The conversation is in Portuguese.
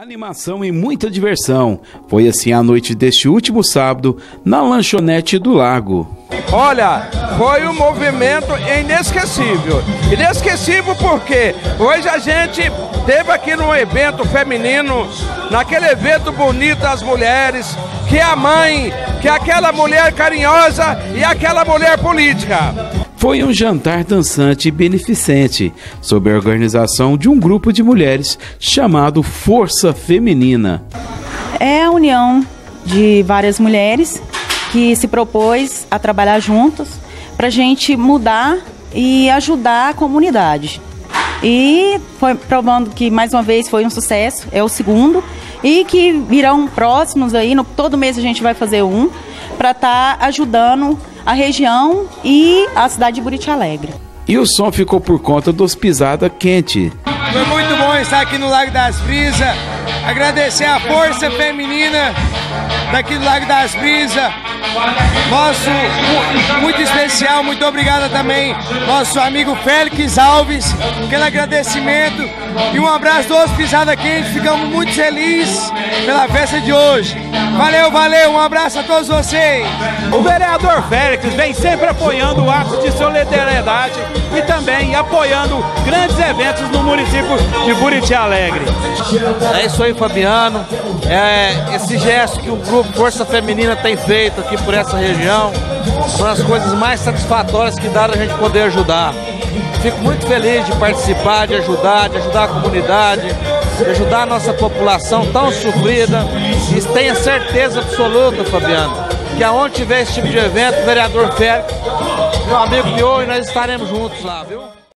Animação e muita diversão. Foi assim a noite deste último sábado na lanchonete do Lago. Olha, foi um movimento inesquecível. Inesquecível porque hoje a gente teve aqui num evento feminino, naquele evento bonito das mulheres, que é a mãe, que é aquela mulher carinhosa e aquela mulher política. Foi um jantar dançante e beneficente, sob a organização de um grupo de mulheres chamado Força Feminina. É a união de várias mulheres que se propôs a trabalhar juntas para a gente mudar e ajudar a comunidade. E foi provando que mais uma vez foi um sucesso, é o segundo, e que virão próximos aí, no, todo mês a gente vai fazer um, para estar tá ajudando a região e a cidade de Buriti Alegre. E o som ficou por conta dos Pisada Quente. Foi muito bom estar aqui no Lago das Brisas, agradecer a força feminina daqui do Lago das Brisas, nosso muito especial, muito obrigado também, nosso amigo Félix Alves, aquele agradecimento e um abraço dos Pisada Quente, ficamos muito felizes pela festa de hoje. Valeu, valeu, um abraço a todos vocês. O vereador Félix vem sempre apoiando o ato de solidariedade e também apoiando grandes eventos no município de Buriti Alegre. É isso aí, Fabiano. É esse gesto que o grupo Força Feminina tem feito aqui por essa região, uma das coisas mais satisfatórias que dá a gente poder ajudar. Fico muito feliz de participar, de ajudar, de ajudar a comunidade, de ajudar a nossa população tão sofrida. E tenha certeza absoluta, Fabiano, que aonde tiver esse tipo de evento, o vereador Félix, meu amigo Pio, e nós estaremos juntos lá, viu?